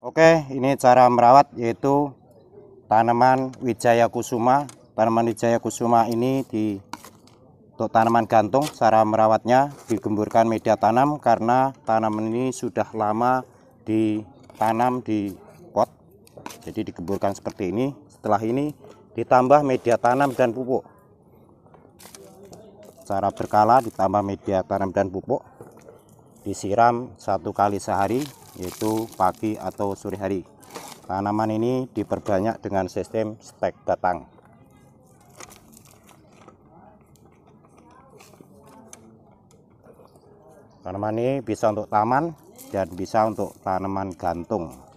Oke, ini cara merawat yaitu tanaman Wijaya Kusuma. Tanaman Wijaya Kusuma ini di untuk tanaman gantung cara merawatnya digemburkan media tanam karena tanaman ini sudah lama ditanam di pot. Jadi digemburkan seperti ini. Setelah ini ditambah media tanam dan pupuk. Cara berkala ditambah media tanam dan pupuk disiram satu kali sehari yaitu pagi atau sore hari. Tanaman ini diperbanyak dengan sistem stek batang. Tanaman ini bisa untuk taman dan bisa untuk tanaman gantung